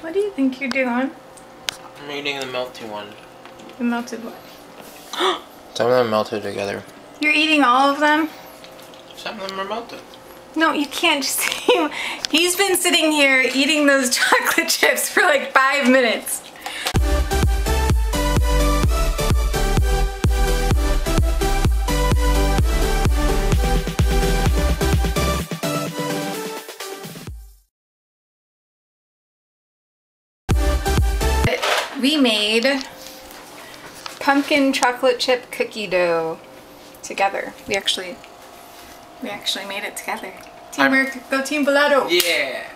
What do you think you're doing? I'm eating the melty one. The melted one. Some of them melted together. You're eating all of them? Some of them are melted. No, you can't just He's been sitting here eating those chocolate chips for like five minutes. Made pumpkin chocolate chip cookie dough together. We actually we actually made it together. Teamwork, go Team Bellotto. Yeah.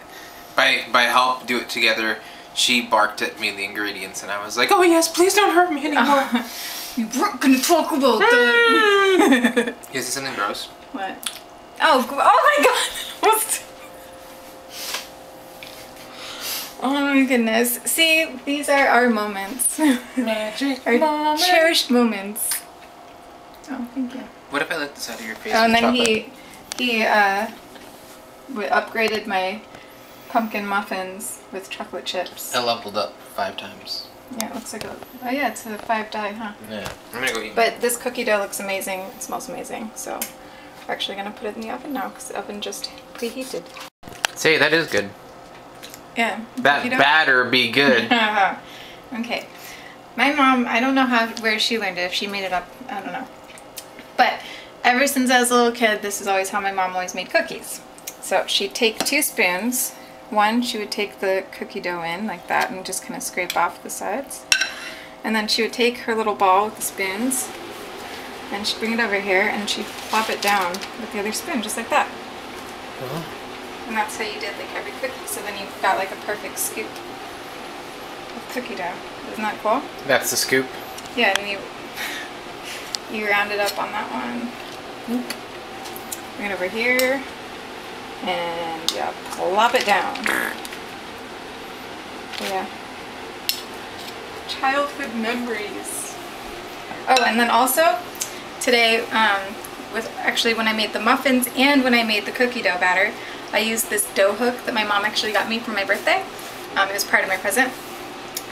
By by help do it together. She barked at me the ingredients, and I was like, "Oh yes, please don't hurt me anymore." You weren't gonna talk about that. see something gross? what? Oh, oh my god! Almost- Oh my goodness. See, these are our moments. Magic our cherished moments. Oh, thank you. What if I lick this out of your face? Oh, and then chocolate? he he uh upgraded my pumpkin muffins with chocolate chips. I leveled up five times. Yeah, it looks like a oh yeah, it's a five die, huh? Yeah. I'm gonna go eat. But this cookie dough looks amazing. It smells amazing. So we're actually gonna put it in the oven now because the oven just preheated. Say that is good. Yeah. That batter be good. okay. My mom, I don't know how where she learned it. If she made it up, I don't know. But ever since I was a little kid, this is always how my mom always made cookies. So she'd take two spoons. One, she would take the cookie dough in like that and just kind of scrape off the sides. And then she would take her little ball with the spoons and she'd bring it over here and she'd plop it down with the other spoon, just like that. And that's how you did like every cookie. So then you got like a perfect scoop of cookie dough. Isn't that cool? That's the scoop. Yeah, and you you round it up on that one. Bring it over here. And yeah, plop it down. Yeah. Childhood memories. Oh, and then also today, um, with actually when I made the muffins and when I made the cookie dough batter, I used this dough hook that my mom actually got me for my birthday. Um, it was part of my present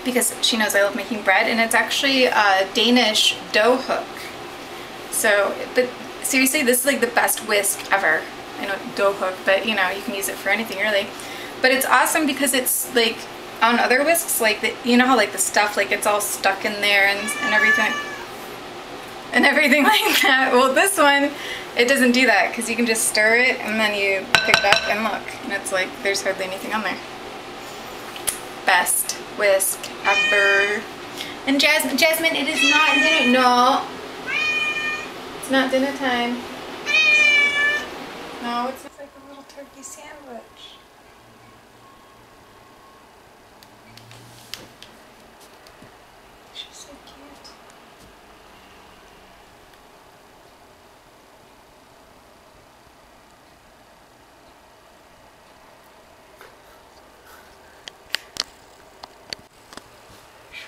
because she knows I love making bread and it's actually a Danish dough hook. So, but seriously, this is like the best whisk ever. I know dough hook, but you know, you can use it for anything really. But it's awesome because it's like on other whisks, like the, you know how like the stuff, like it's all stuck in there and, and everything. And everything like that. Well, this one, it doesn't do that because you can just stir it and then you pick it up and look. And it's like, there's hardly anything on there best whisk ever. And Jasmine, Jasmine, it is not dinner. No, it's not dinner time. No, it's like a little turkey sandwich.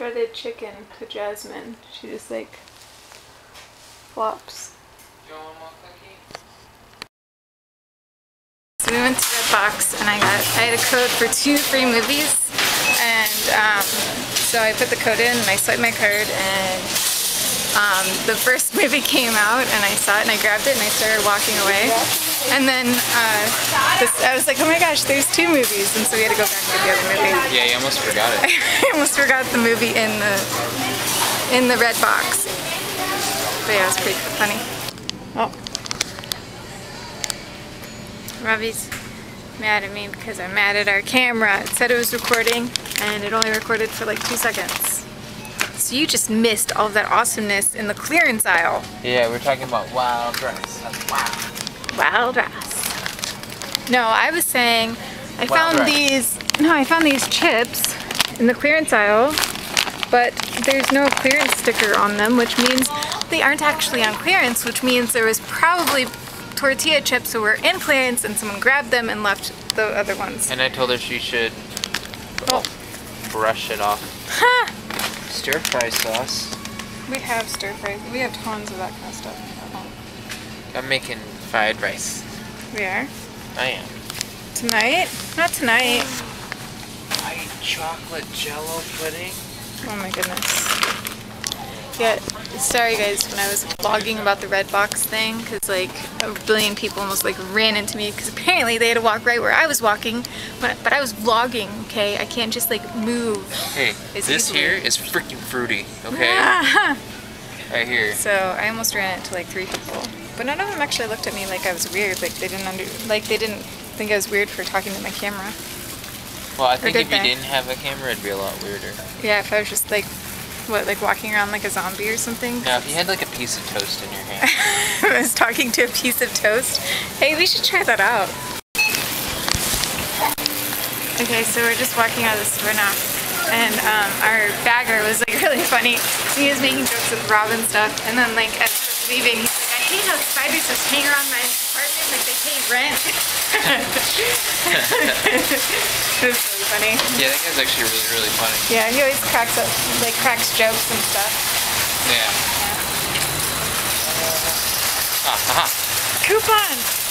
Shredded chicken to Jasmine. She just like flops. So we went to Redbox and I got I had a code for two free movies and um, so I put the code in and I swiped my card and um, the first movie came out and I saw it and I grabbed it and I started walking away and then uh, this, I was like oh my gosh there's two movies and so we had to go back to the other movie. Yeah, you almost forgot it. I almost forgot the movie in the in the Redbox. But yeah, it was pretty funny. Oh. Ravi's mad at me because I'm mad at our camera. It said it was recording and it only recorded for like two seconds. So you just missed all of that awesomeness in the clearance aisle. Yeah, we're talking about wild dress. That's wow. Wild rice. No, I was saying I Wild found rice. these no, I found these chips in the clearance aisle, but there's no clearance sticker on them, which means they aren't actually on clearance, which means there was probably tortilla chips that were in clearance and someone grabbed them and left the other ones. And I told her she should Oh, brush it off. ha! Stir fry sauce. We have stir fry. We have tons of that kind of stuff at home. I'm making fried rice. We are. I am. Tonight? Not tonight. Fried chocolate jello pudding. Oh my goodness. Yeah, sorry guys when I was vlogging about the Redbox thing because like a billion people almost like ran into me because apparently they had to walk right where I was walking but, but I was vlogging okay I can't just like move Hey, this easily- here is freaking fruity. Okay, right here. so I almost ran into like three people but none of them actually looked at me like I was weird like they didn't under like they didn't think I was weird for talking to my camera Well, I think if you they? didn't have a camera, it'd be a lot weirder. yeah if I was just like what like walking around like a zombie or something Now, if you had like a piece of toast in your hand, I was talking to a piece of toast. Hey, we should try that out. Okay, so we're just walking out of the store now. And um, our bagger was like really funny. He was making jokes with Rob and stuff. And then like as he was leaving, hate how spiders just hang around my apartment like they pay rent. it was really funny. yeah, that guy's actually really, really funny. Yeah, he always cracks up, like cracks jokes and stuff. Yeah. Ah, aha. Coupons!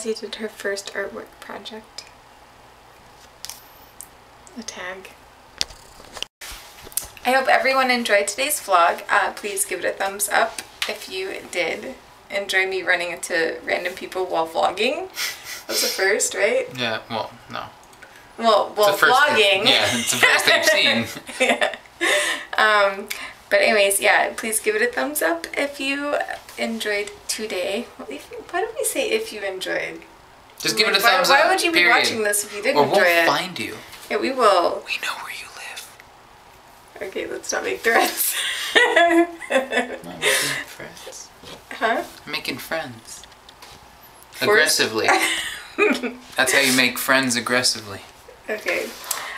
Jazzy did her first artwork project. A tag. I hope everyone enjoyed today's vlog. Uh, please give it a thumbs up if you did enjoy me running into random people while vlogging. That was the first, right? Yeah, well, no. Well, while It's the first vlogging. Yeah, it's the first they've seen. yeah. Um, but anyways, yeah, please give it a thumbs up if you enjoyed today. If- Why don't we say if you enjoyed? Just give it a why, thumbs why up. Why would you be watching this if you didn't Or enjoy we'll it? find you. Yeah, we will. We know where you live. Okay, let's not make threats. I'm making friends. huh? I'm making friends. Force- Aggressively. That's how you make friends aggressively. Okay.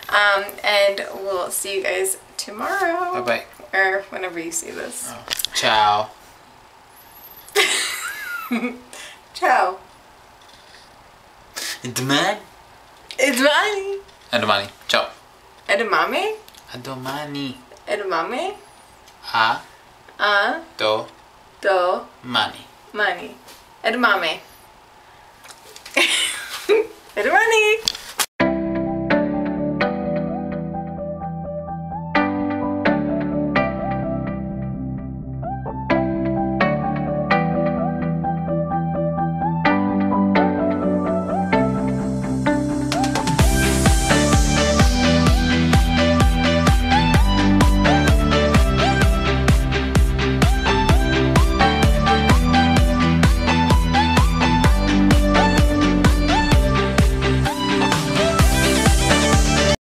Um, and we'll see you guys tomorrow. Bye bye. Or whenever you see this. Ciao. Ciao. Domani. It's money. Domani. Ciao. Edamame? Domani. Edamame? A. Uh, Do. do, Money. money. Edmame. Edmani.